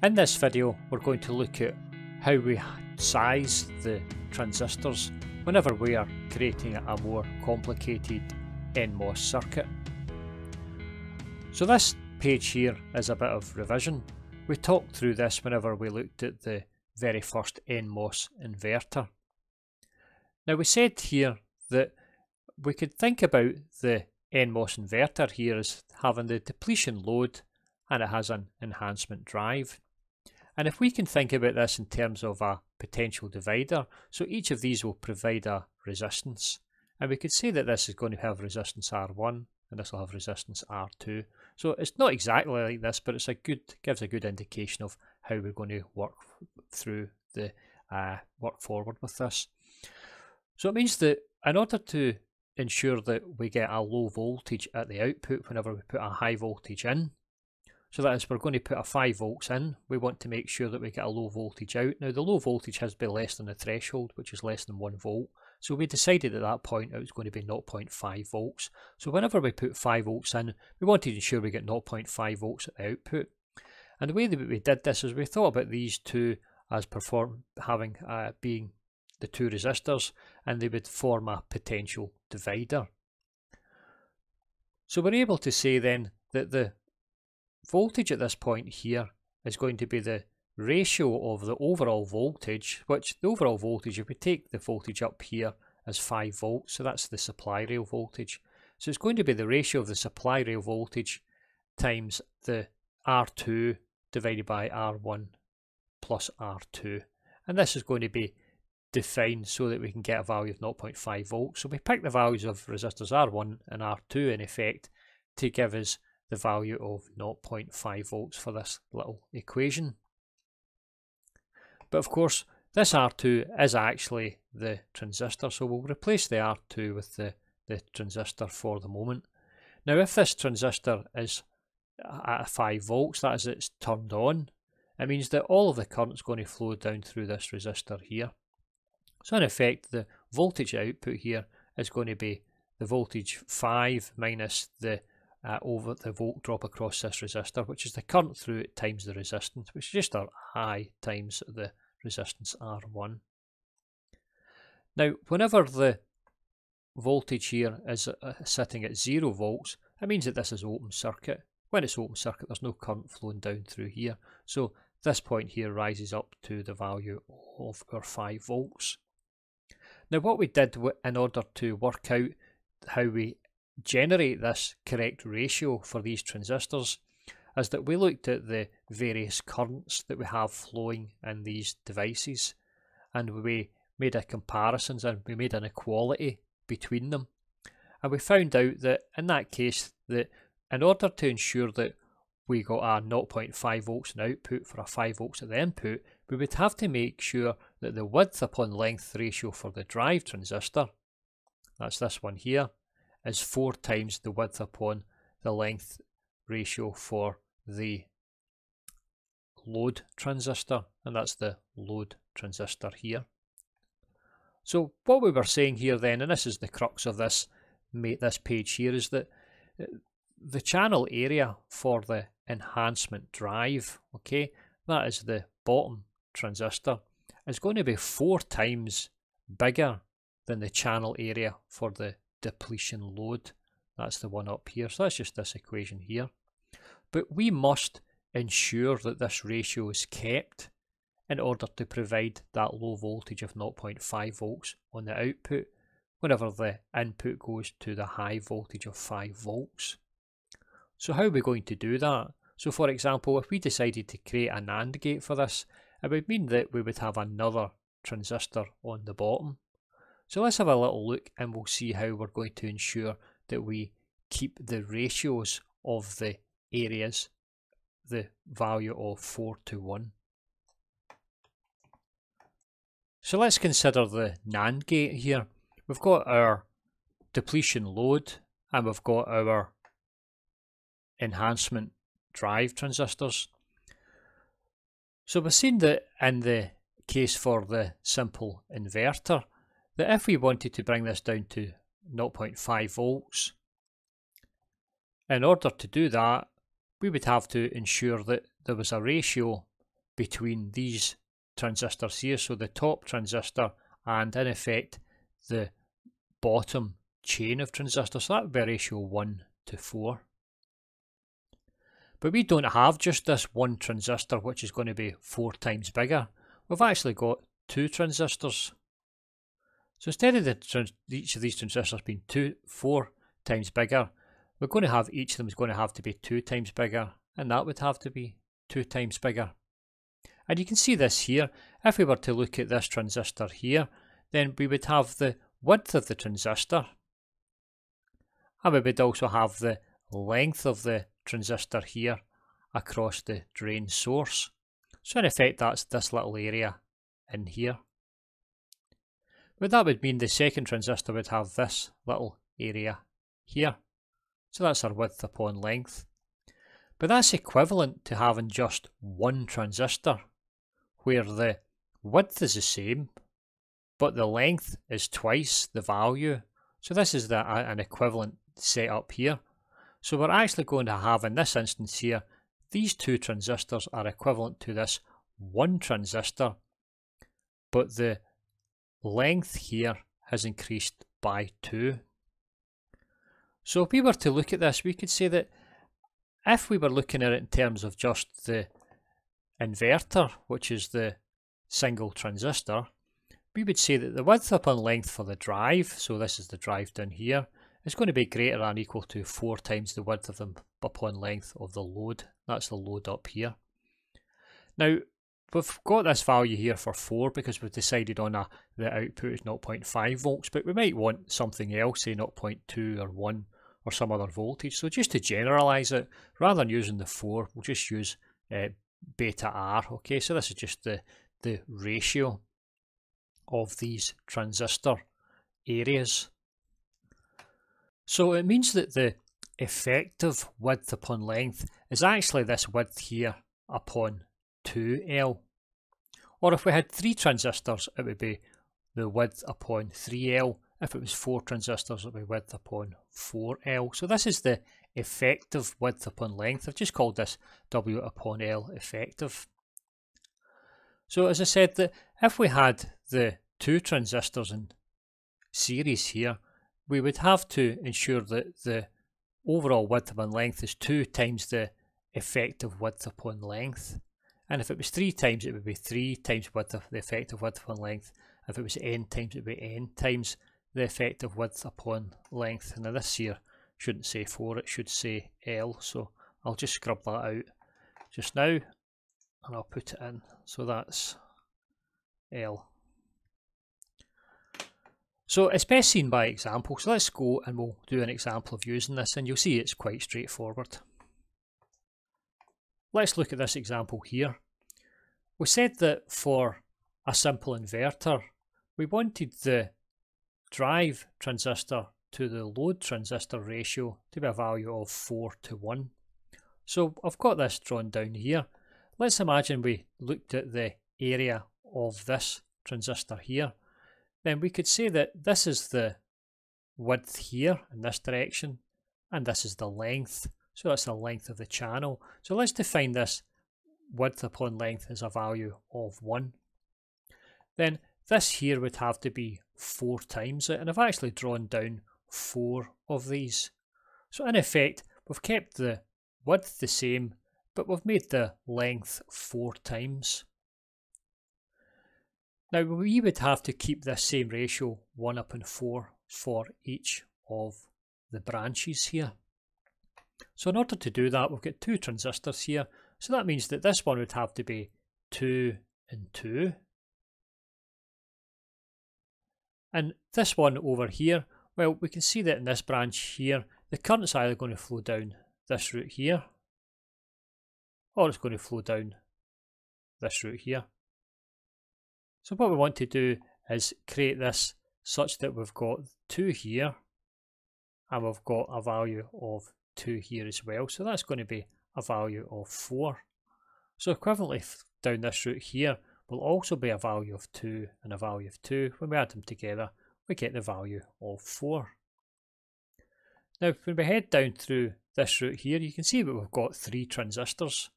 In this video we're going to look at how we size the transistors whenever we are creating a more complicated NMOS circuit. So this page here is a bit of revision. We talked through this whenever we looked at the very first NMOS inverter. Now we said here that we could think about the NMOS inverter here as having the depletion load and it has an enhancement drive. And if we can think about this in terms of a potential divider, so each of these will provide a resistance. And we could say that this is going to have resistance R1 and this will have resistance R2. So it's not exactly like this, but it's a good gives a good indication of how we're going to work through the uh, work forward with this. So it means that in order to ensure that we get a low voltage at the output whenever we put a high voltage in, so that is we're going to put a 5 volts in. We want to make sure that we get a low voltage out. Now the low voltage has to be less than the threshold, which is less than 1 volt. So we decided at that point it was going to be 0.5 volts. So whenever we put 5 volts in, we wanted to ensure we get 0.5 volts at the output. And the way that we did this is we thought about these two as perform having uh, being the two resistors and they would form a potential divider. So we're able to say then that the voltage at this point here is going to be the ratio of the overall voltage, which the overall voltage, if we take the voltage up here as 5 volts, so that's the supply rail voltage. So it's going to be the ratio of the supply rail voltage times the R2 divided by R1 plus R2. And this is going to be defined so that we can get a value of 0.5 volts. So we pick the values of resistors R1 and R2 in effect to give us the value of 0.5 volts for this little equation. But of course, this R2 is actually the transistor, so we'll replace the R2 with the, the transistor for the moment. Now, if this transistor is at 5 volts, that is, it's turned on, it means that all of the current is going to flow down through this resistor here. So in effect, the voltage output here is going to be the voltage 5 minus the uh, over the volt drop across this resistor, which is the current through it times the resistance, which is just our I times the resistance R1. Now, whenever the voltage here is uh, sitting at 0 volts, it means that this is open circuit. When it's open circuit, there's no current flowing down through here. So this point here rises up to the value of our 5 volts. Now what we did in order to work out how we generate this correct ratio for these transistors is that we looked at the various currents that we have flowing in these devices and we made a comparisons and we made an equality between them. And we found out that in that case that in order to ensure that we got a 0.5 volts in output for a 5 volts at the input we would have to make sure that the width upon length ratio for the drive transistor that's this one here is 4 times the width upon the length ratio for the load transistor and that's the load transistor here. So what we were saying here then, and this is the crux of this this page here, is that uh, the channel area for the enhancement drive, okay, that is the bottom transistor, is going to be four times bigger than the channel area for the depletion load. That's the one up here. So that's just this equation here. But we must ensure that this ratio is kept in order to provide that low voltage of 0.5 volts on the output whenever the input goes to the high voltage of 5 volts. So how are we going to do that? So for example, if we decided to create a NAND gate for this, it would mean that we would have another transistor on the bottom so let's have a little look and we'll see how we're going to ensure that we keep the ratios of the areas the value of 4 to 1. So let's consider the NAND gate here. We've got our depletion load and we've got our enhancement drive transistors. So we've seen that in the case for the simple inverter that if we wanted to bring this down to 0.5 volts, in order to do that, we would have to ensure that there was a ratio between these transistors here, so the top transistor and in effect the bottom chain of transistors, so that would be ratio 1 to 4. But we don't have just this one transistor which is going to be 4 times bigger. We've actually got two transistors. So instead of the each of these transistors being two, 4 times bigger, we're going to have each of them is going to have to be 2 times bigger and that would have to be 2 times bigger. And you can see this here. If we were to look at this transistor here, then we would have the width of the transistor. And we would also have the length of the transistor here across the drain source. So in effect that's this little area in here. But that would mean the second transistor would have this little area here. So that's our width upon length. But that's equivalent to having just one transistor, where the width is the same, but the length is twice the value. So this is the, an equivalent setup here. So we're actually going to have, in this instance here, these two transistors are equivalent to this one transistor, but the length here has increased by 2. So if we were to look at this, we could say that if we were looking at it in terms of just the inverter, which is the single transistor, we would say that the width upon length for the drive, so this is the drive down here, is going to be greater than equal to 4 times the width of the upon length of the load. That's the load up here. Now, we've got this value here for 4 because we've decided on a, the output is 0.5 volts, but we might want something else, say 0.2 or 1 or some other voltage. So just to generalize it, rather than using the 4, we'll just use uh, beta R. Okay, so this is just the, the ratio of these transistor areas. So it means that the effective width upon length is actually this width here upon 2L. Or if we had three transistors, it would be the width upon 3L if it was 4 transistors, it would be width upon 4L. So this is the effective width upon length. I've just called this W upon L effective. So as I said, that if we had the two transistors in series here, we would have to ensure that the overall width upon length is 2 times the effective width upon length. And if it was 3 times, it would be 3 times width of the effective width upon length. If it was n times, it would be n times the effective width upon length. Now this here shouldn't say 4, it should say L, so I'll just scrub that out just now and I'll put it in. So that's L. So it's best seen by example, so let's go and we'll do an example of using this and you'll see it's quite straightforward. Let's look at this example here. We said that for a simple inverter, we wanted the drive transistor to the load transistor ratio to be a value of 4 to 1. So I've got this drawn down here. Let's imagine we looked at the area of this transistor here. Then we could say that this is the width here in this direction and this is the length. So that's the length of the channel. So let's define this width upon length as a value of 1. Then this here would have to be four times it, and I've actually drawn down four of these. So in effect, we've kept the width the same, but we've made the length four times. Now we would have to keep this same ratio 1 upon 4 for each of the branches here. So in order to do that, we've got two transistors here. So that means that this one would have to be 2 and 2. And this one over here, well, we can see that in this branch here, the current's either going to flow down this route here, or it's going to flow down this route here. So what we want to do is create this such that we've got 2 here, and we've got a value of 2 here as well. So that's going to be a value of 4. So equivalently down this route here, will also be a value of 2 and a value of 2. When we add them together, we get the value of 4. Now, when we head down through this route here, you can see that we've got three transistors.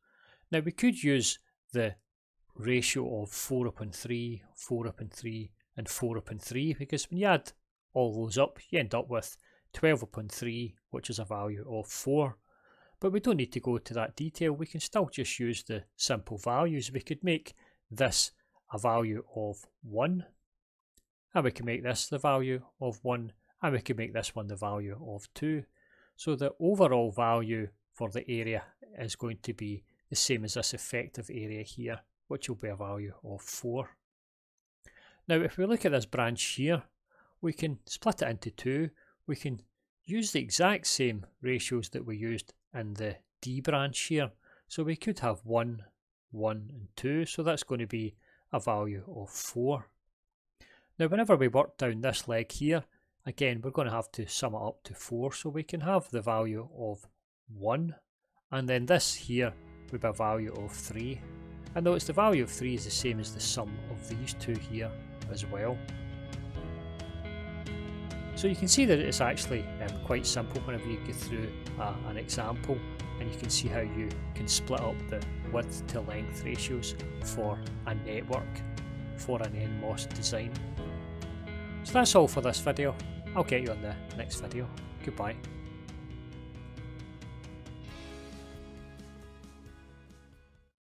Now, we could use the ratio of 4 upon 3, 4 upon 3 and 4 upon 3 because when you add all those up you end up with 12 upon 3 which is a value of 4. But we don't need to go to that detail, we can still just use the simple values. We could make this a value of 1 and we can make this the value of 1 and we can make this one the value of 2. So the overall value for the area is going to be the same as this effective area here, which will be a value of 4. Now if we look at this branch here, we can split it into two. We can use the exact same ratios that we used in the D branch here. So we could have 1, 1 and 2, so that's going to be a value of 4. Now whenever we work down this leg here, again we're going to have to sum it up to 4 so we can have the value of 1 and then this here be a value of 3 and notice the value of 3 is the same as the sum of these two here as well. So you can see that it's actually um, quite simple whenever you go through uh, an example and you can see how you can split up the width to length ratios for a network for an NMOS design. So that's all for this video. I'll get you on the next video. Goodbye.